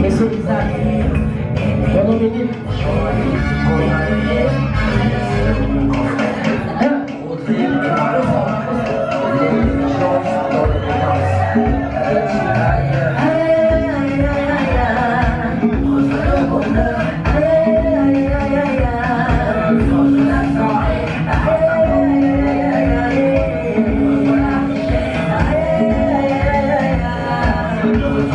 Messurizado. Meu nome é Lili. Yeah.